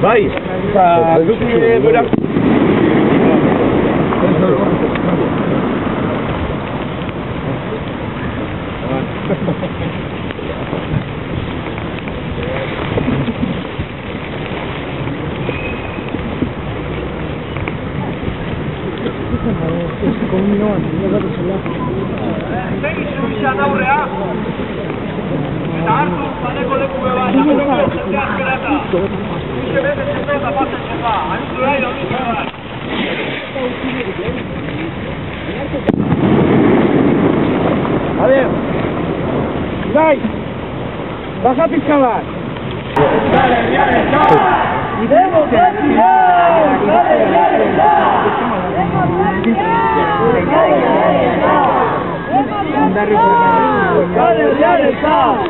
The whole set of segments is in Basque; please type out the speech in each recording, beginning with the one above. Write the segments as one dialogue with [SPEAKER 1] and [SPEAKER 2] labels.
[SPEAKER 1] Vai! Tak, Conmigo, no, no, no, no, Valeu! Vai! Baixa
[SPEAKER 2] a piscalar! Dale, dale, dale! Demos
[SPEAKER 3] campeão! Dale,
[SPEAKER 2] dale, dale! Dale, dale,
[SPEAKER 3] dale! Dale, dale,
[SPEAKER 2] dale!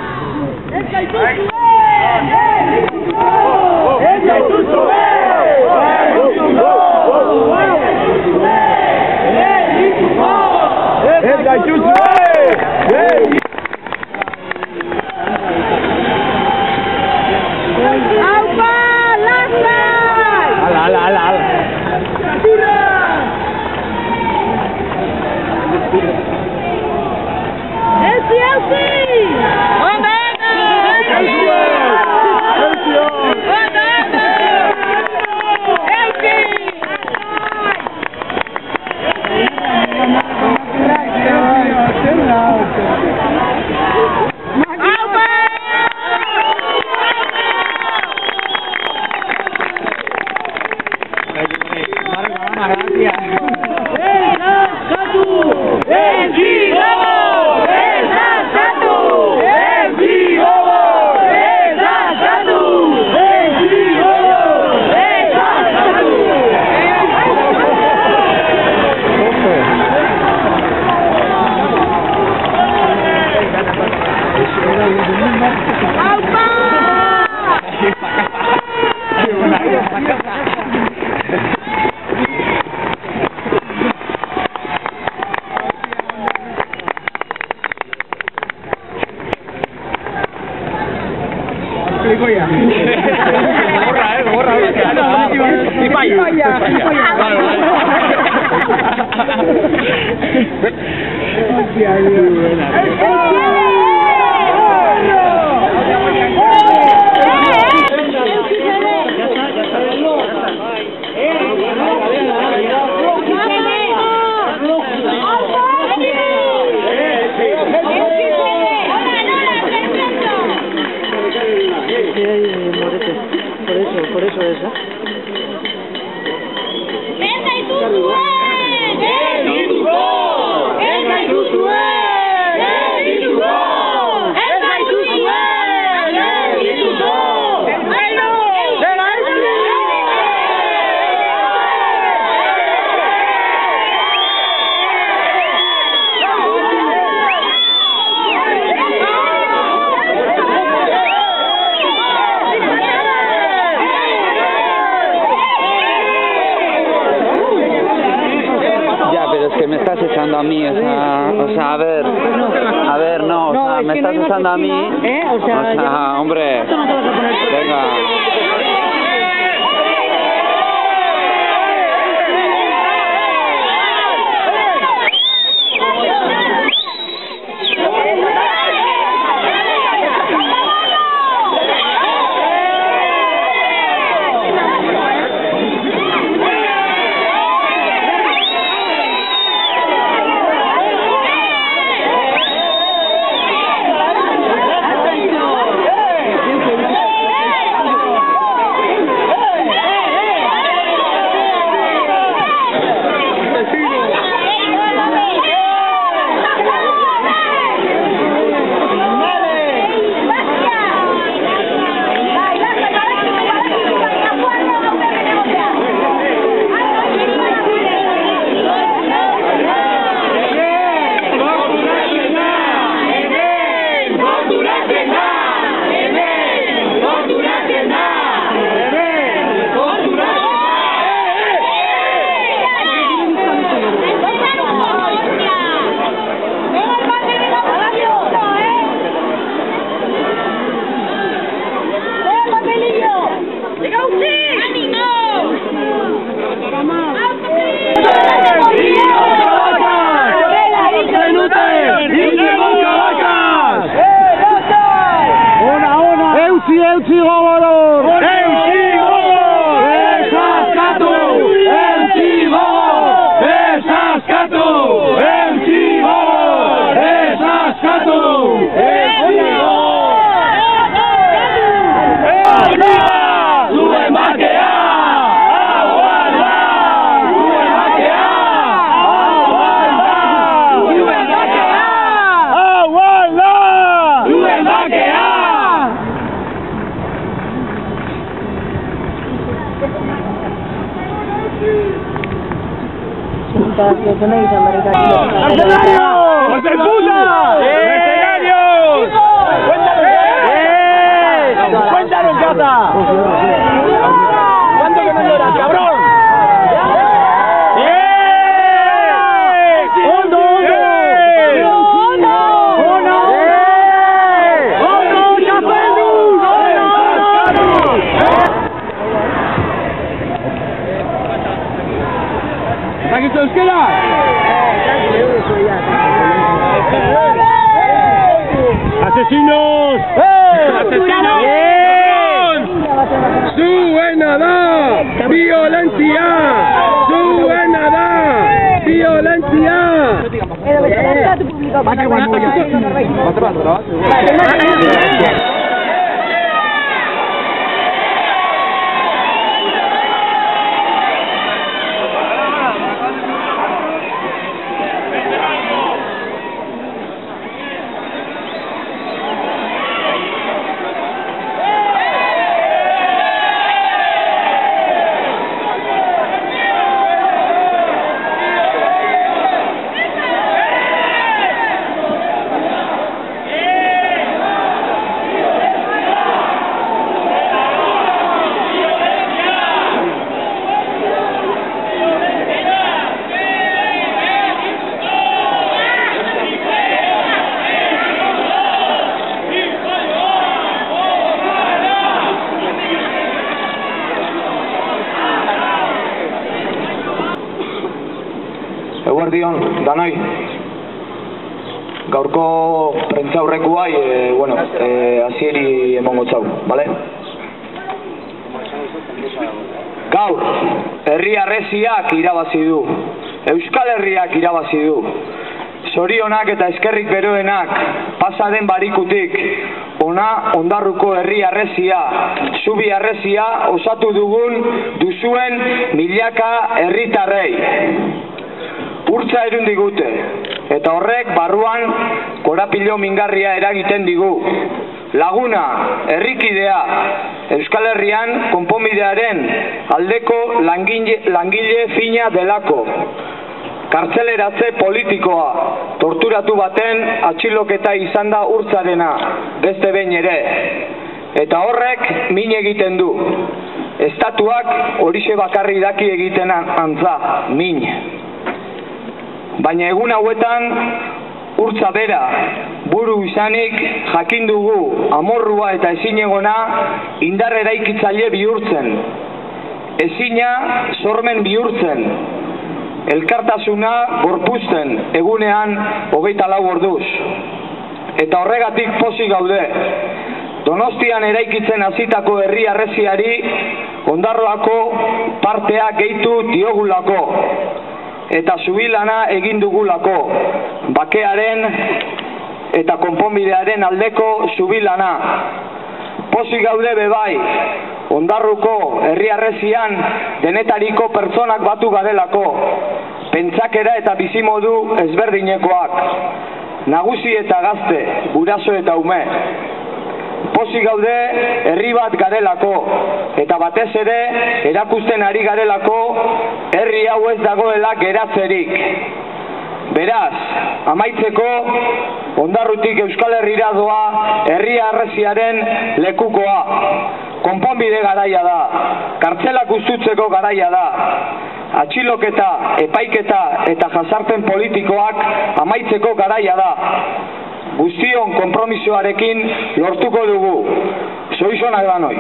[SPEAKER 2] Eh!
[SPEAKER 4] estás usando a mí.
[SPEAKER 3] ¿Eh? O
[SPEAKER 4] hombre. Venga.
[SPEAKER 2] Silencio, Álvaro. 咱们一家人。Santos, get up! ¡Asesinos! ¡Asesinos! ¡Suenada! ¡Violencia! ¡Suenada! ¡Violencia!
[SPEAKER 5] Eguerdion, danoi. Gaurko prentzaurrekuai, e, bueno, e, azieri emongo txau, bale? Gaur, herri arreziak irabazi du. Euskal Herriak irabazi du. Zorionak eta eskerrik beroenak pasa den barikutik ona ondarruko herri arrezia, zubi arrezia osatu dugun duzuen milaka herritarrei urtza erun digute, eta horrek barruan korapilo mingarria eragiten digu. Laguna, herrikidea, Euskal Herrian konponbidearen aldeko langile, langile fina delako. Kartzeleratze politikoa, torturatu baten atxiloketa izan da urtzarena, beste behin ere. Eta horrek min egiten du. Estatuak horixe bakarri daki egiten antza, min. Baina egun hauetan urtza bera buru izanik jakin dugu amorrua eta ezinegona indar eraikitzaile bihurtzen. Ezina sormen bihurtzen. Elkartasuna gorpuzten egunean hogeita lau orduz. Eta horregatik posi gaude. Donostian eraikitzen hasitako herri arreziari ondarroako partea gehitu diogulako eta zubilana egin dugulako bakearen eta konponbidearen aldeko zubilana. Posi gaude bebai ondarruko herri arrezian denetariko pertsonak batu garelako pentsakera eta bizimodu ezberdinekoak nagusi eta gazte guraso eta ume posi gaude herri bat garelako eta batez ere erakusten ari garelako herri hau ez dagoela geratzerik Beraz, amaitzeko ondarrutik Euskal Herrira doa herri arreziaren lekukoa. Konponbide garaia da, kartzelak ustutzeko garaia da. Atxiloketa, epaiketa eta jasarpen politikoak amaitzeko garaia da. Guztion konpromisoarekin lortuko dugu. Soizonak da noi.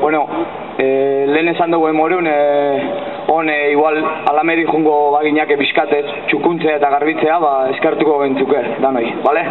[SPEAKER 5] Bueno, eh, lehen esan dugu emorun, eh, hon eh, igual alamedi jungo baginak bizkatez txukuntzea eta garbitzea, ba, eskartuko gentzuke, danoi, bale?